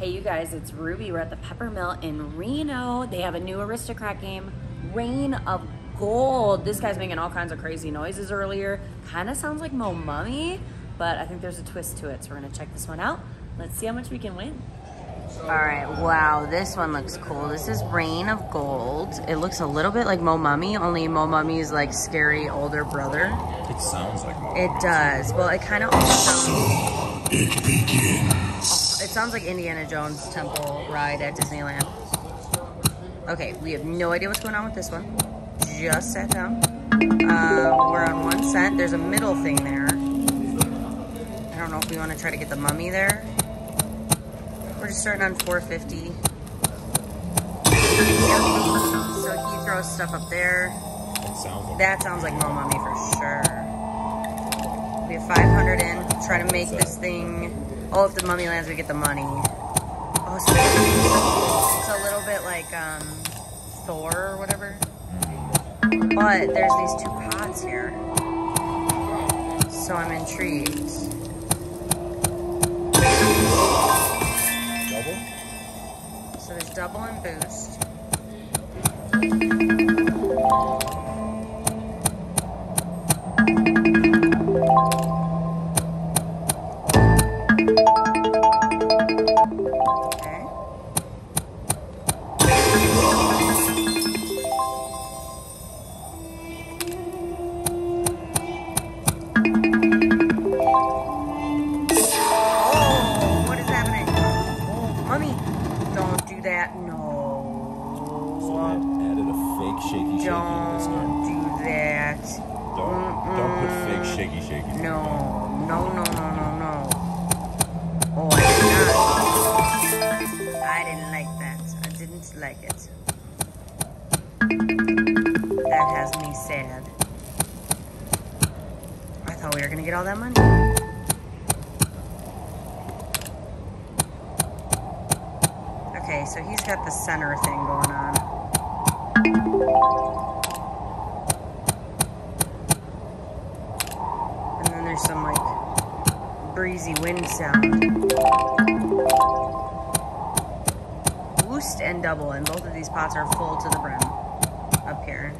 Hey, you guys, it's Ruby. We're at the Peppermill in Reno. They have a new Aristocrat game, Reign of Gold. This guy's making all kinds of crazy noises earlier. Kind of sounds like Mo Mummy, but I think there's a twist to it. So we're gonna check this one out. Let's see how much we can win. All right, wow, this one looks cool. This is Reign of Gold. It looks a little bit like Mo Mummy, only Mo Mummy is like scary older brother. It sounds like Mo. It does. Well, it kind of also sounds, It begins. It sounds like Indiana Jones temple ride at Disneyland. Okay, we have no idea what's going on with this one. Just sat down. Uh, we're on one cent. There's a middle thing there. I don't know if we want to try to get the mummy there. We're just starting on 450. So he throws stuff up there. It sounds like That sounds like Mo Mummy for sure. We have 500 in. Try to make this thing. Oh, if the mummy lands, we get the money. Oh, so it's a little bit like um, Thor or whatever. But there's these two pots here. So I'm intrigued. double. So there's double and boost. Thought gonna get all that money. Okay, so he's got the center thing going on. And then there's some like breezy wind sound. Boost and double, and both of these pots are full to the brim up here.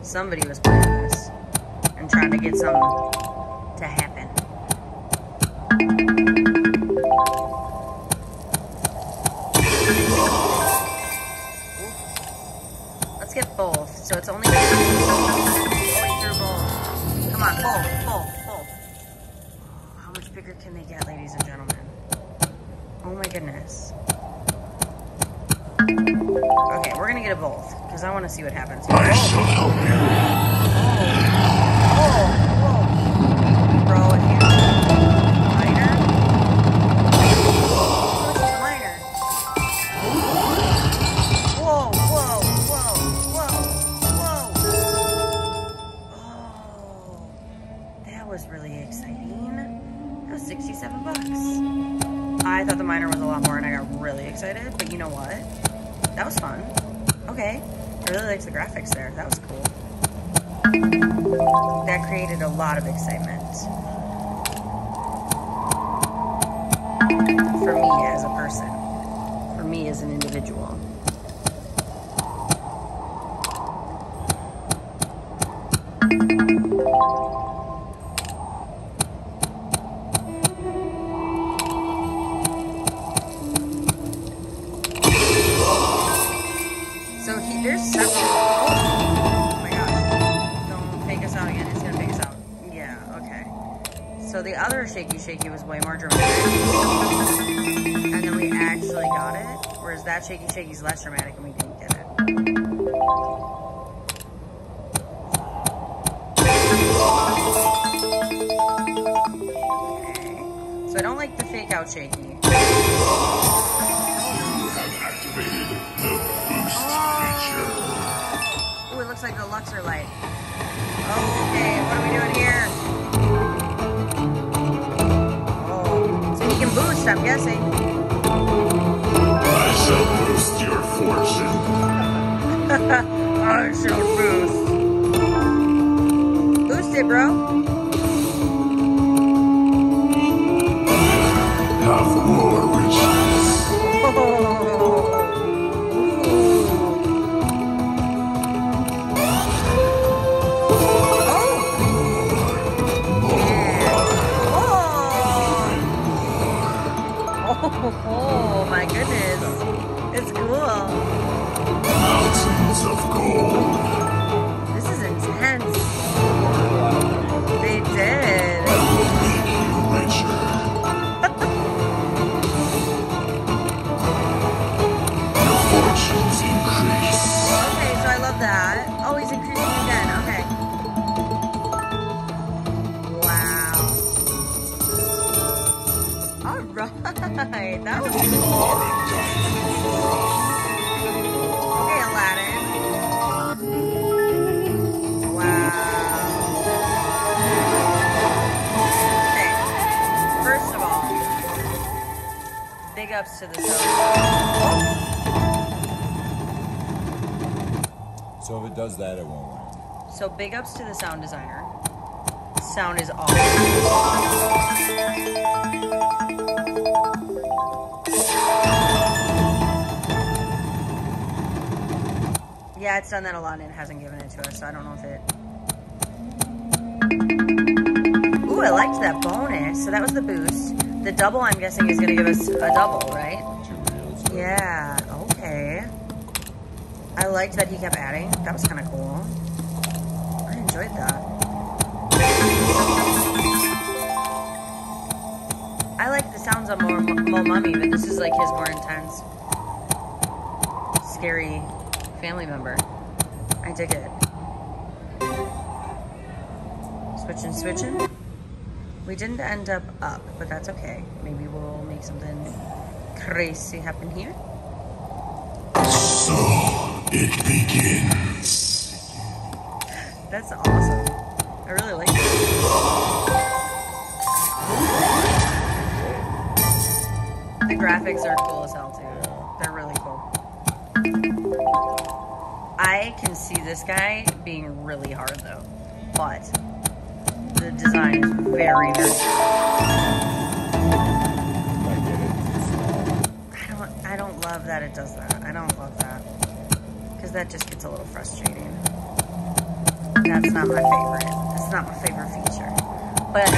Somebody was playing this and trying to get something So it's only. He threw both. Come on, both, both, both. How much bigger can they get, ladies and gentlemen? Oh my goodness. Okay, we're gonna get a both because I want to see what happens. I shall help you. Excited, but you know what? That was fun. Okay. I really liked the graphics there. That was cool that created a lot of excitement for me as a person, for me as an individual. So other shaky shaky was way more dramatic. And then we actually got it. Whereas that shaky shaky's less dramatic and we didn't get it. Okay. So I don't like the fake out shaky. You have activated the boost feature. Ooh, it looks like the Luxor light. Okay, what are we doing here? I'm guessing. I shall boost your fortune. I shall boost. Boost it, bro. Have more riches. ups to the sound. So if it does that, it won't work. So big ups to the sound designer. Sound is awesome. Yeah, it's done that a lot and it hasn't given it to us, so I don't know if it. Ooh, I liked that bonus. So that was the boost. The double, I'm guessing, is going to give us a double, right? Yeah, okay. I liked that he kept adding. That was kind of cool. I enjoyed that. I like the sounds of more Mo Mummy, but this is like his more intense, scary family member. I dig it. Switching, switching. We didn't end up up, but that's okay. Maybe we'll make something crazy happen here. So it begins. That's awesome. I really like it. The graphics are cool as hell too. They're really cool. I can see this guy being really hard though, but the design is very, small. I don't. I don't love that it does that. I don't love that because that just gets a little frustrating. That's not my favorite. That's not my favorite feature. But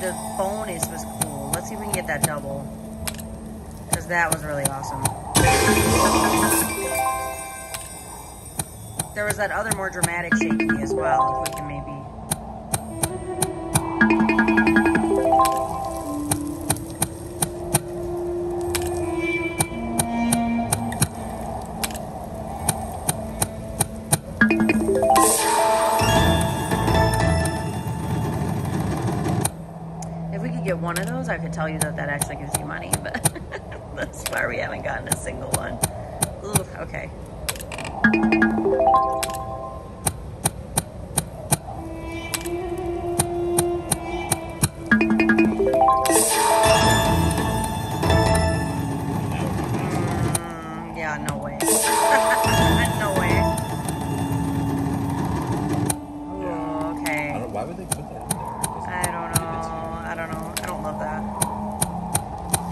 the bonus was cool. Let's see if we can get that double because that was really awesome. There was that other more dramatic shaky as well. If we can maybe. If we could get one of those, I could tell you that that actually gives you money, but that's why we haven't gotten a single one. Ooh, okay.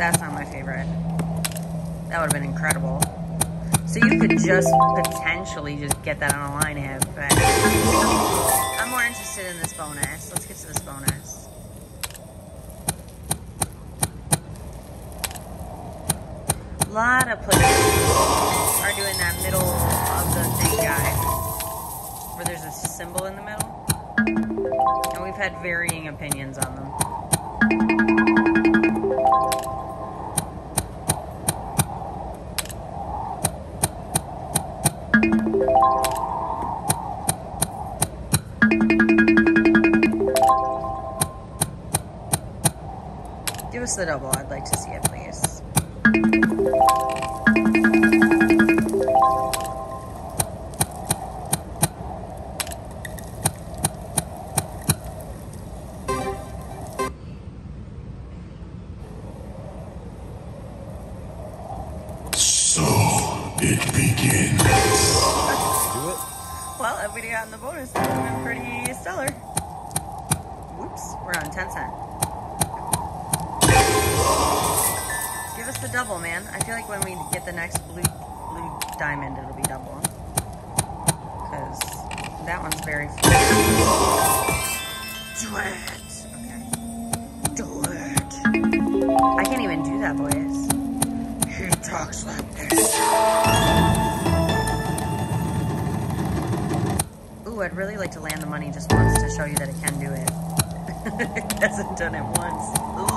That's not my favorite. That would have been incredible. So you could just potentially just get that on a line hit, but I'm more interested in this bonus. Let's get to this bonus. A lot of players are doing that middle of the thing guy, where there's a symbol in the middle. And we've had varying opinions on them. Give us the double. I'd like to see it, please. Hasn't done it once.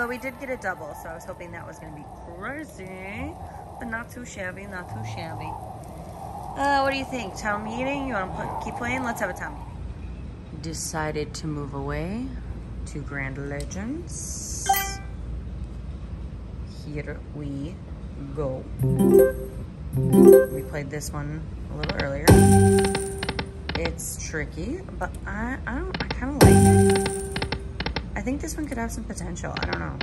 Although we did get a double, so I was hoping that was gonna be crazy. But not too shabby, not too shabby. Uh, what do you think? Town meeting? You want to keep playing? Let's have a town meeting. Decided to move away to Grand Legends. Here we go. We played this one a little earlier. It's tricky, but I, I don't, I kind of like it. I think this one could have some potential. I don't know.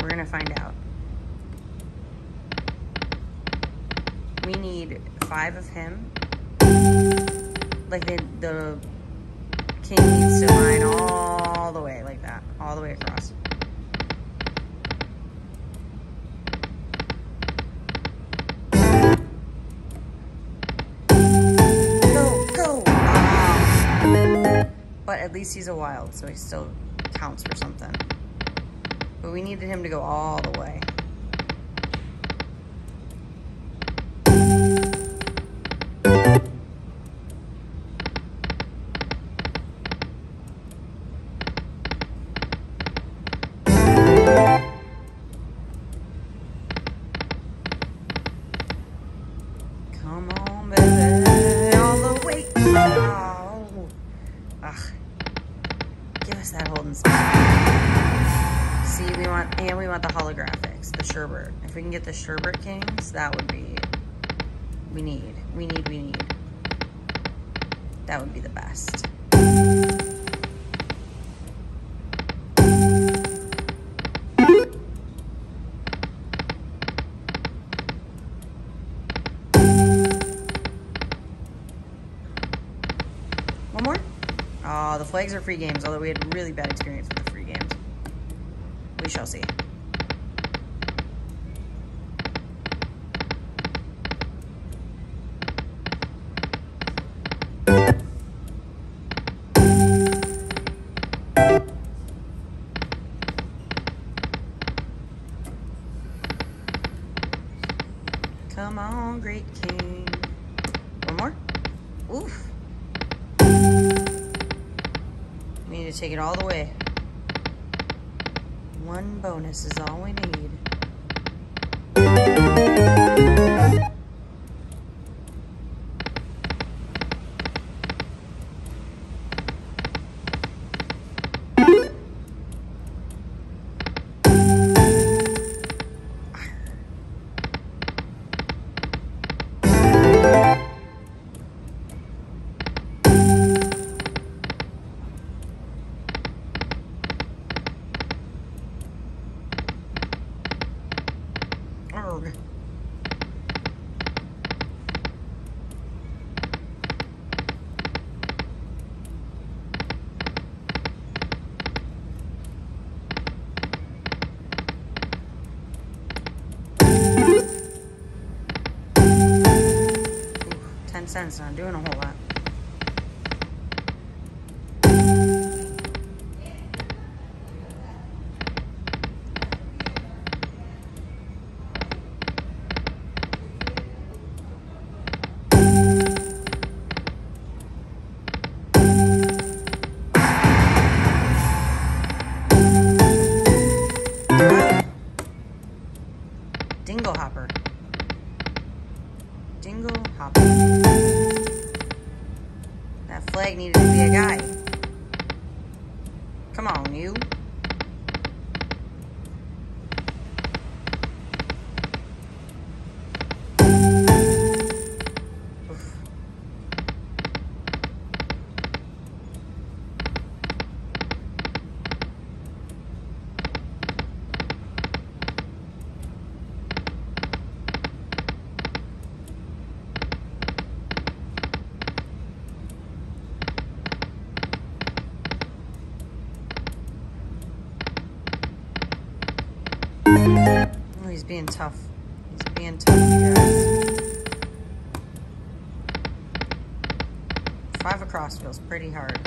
We're gonna find out. We need five of him. Like the the king needs to line all the way like that, all the way across. Go, go! Ah. But at least he's a wild, so he's still counts for something. But we needed him to go all the way. Come on, baby, That holding spot. See, we want, and we want the holographics, the Sherbert. If we can get the Sherbert Kings, that would be, we need, we need, we need. That would be the best. Flags are free games, although we had really bad experience with the free games. We shall see. Come on, great king. Need to take it all the way. One bonus is all we need. Cents, not doing a whole lot. Being tough. He's being tough, guys. Five across feels pretty hard.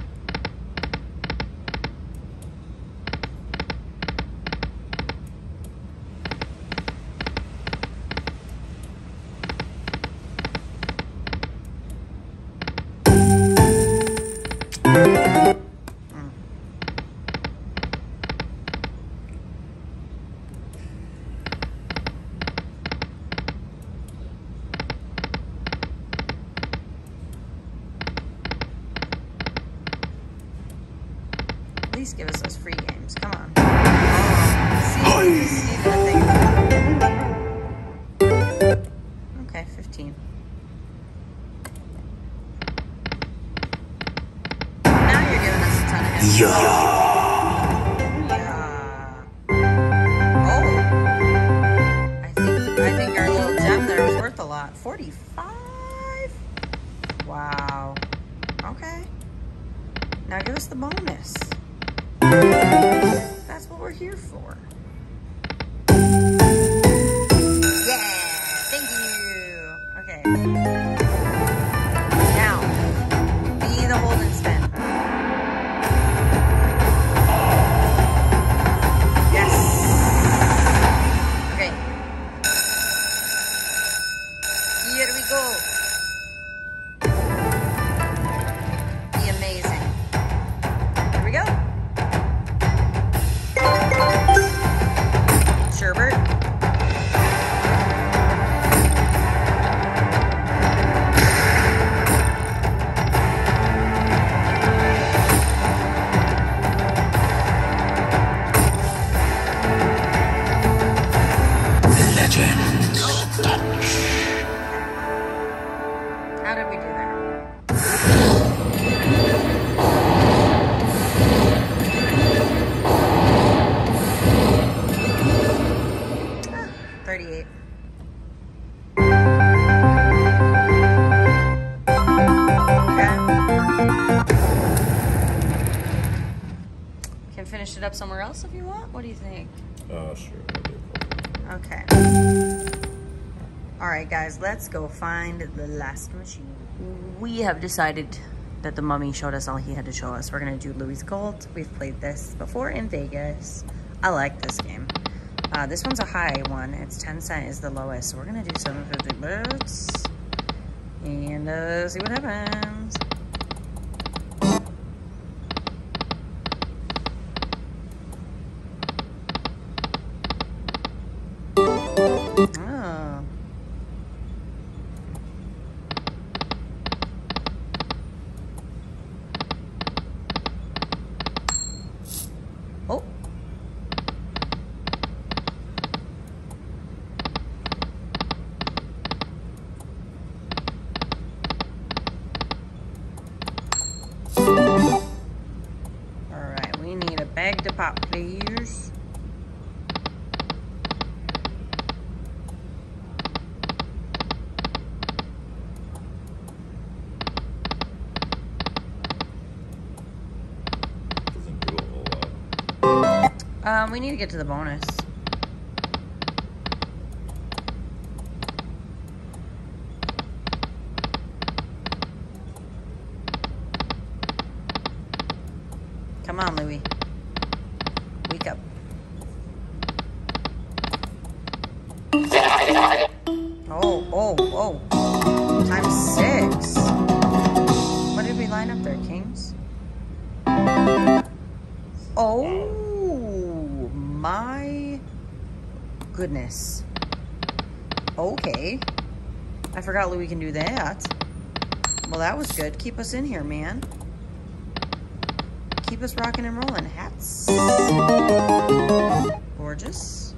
Give us those free here for. Go find the last machine. We have decided that the mummy showed us all he had to show us. We're gonna do Louis Gold. We've played this before in Vegas. I like this game. Uh, this one's a high one. It's 10 cent is the lowest. So we're gonna do 750 bucks and uh, see what happens. Bag the pop, please. Um, we need to get to the bonus. Goodness. Okay. I forgot Louis can do that. Well, that was good. Keep us in here, man. Keep us rocking and rolling. Hats. Gorgeous.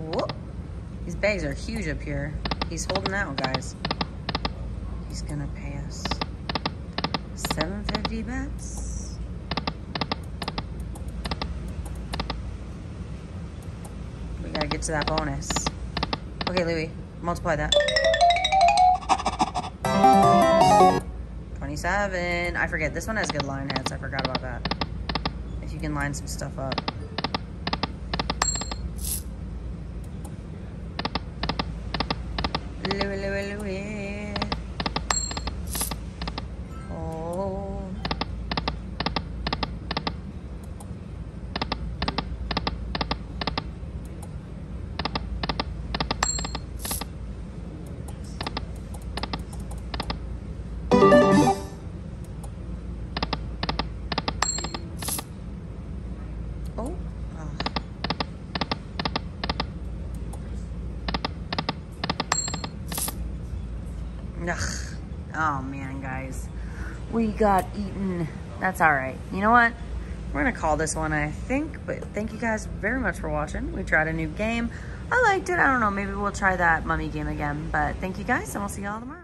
Whoop. These bags are huge up here. He's holding out, guys. He's gonna pay us 750 bets. We gotta get to that bonus. Okay, Louis, multiply that. 27. I forget. This one has good line heads. I forgot about that. If you can line some stuff up. We got eaten. That's all right. You know what? We're going to call this one, I think. But thank you guys very much for watching. We tried a new game. I liked it. I don't know. Maybe we'll try that mummy game again. But thank you guys, and we'll see y'all tomorrow.